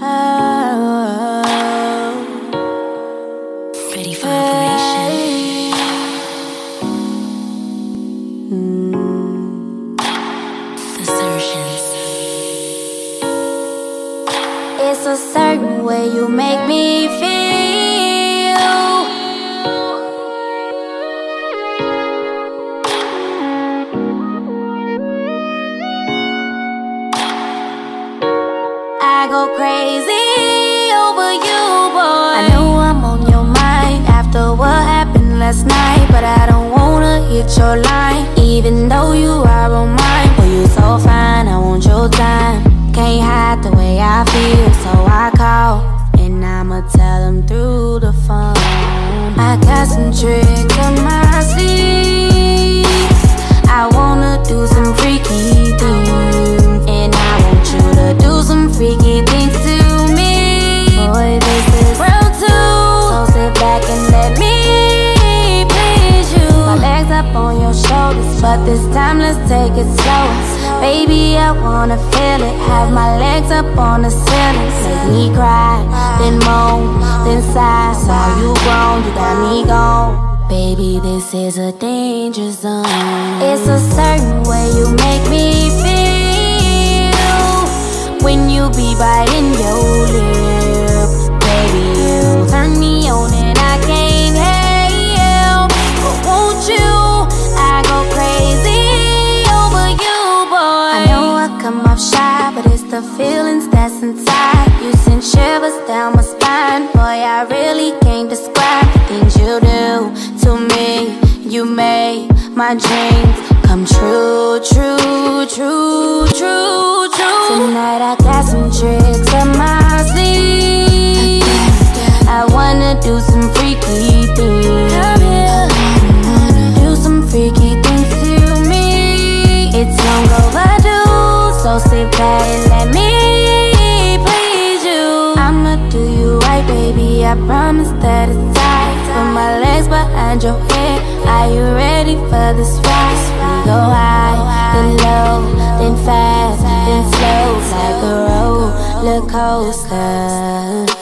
Oh. Ready for operation. Mm. The. It's a certain way you make me feel. I go crazy over you, boy. I know I'm on your mind after what happened last night, but I don't wanna hit your line, even though you are on mine. Boy, you so fine, I want your time. Can't hide the way I feel, so I call and I'ma tell them through the phone. I got some tricks up my but this time let's take it slow. Baby, I wanna feel it. Have my legs up on the ceiling. Make me cry, then moan, then sigh. While you grown, you got me gone. Baby, this is a danger zone. It's a certain way you make down my spine, boy. I really can't describe the things you do to me. You make my dreams come true, true, true, true, true. Tonight I got some tricks up my sleeve. I wanna do some freaky things. Do some freaky things to me. It's long overdue, so sit back I promise that it's tight. Put my legs behind your head. Are you ready for this ride? We go high, then low, then fast, then slow, like a roller coaster.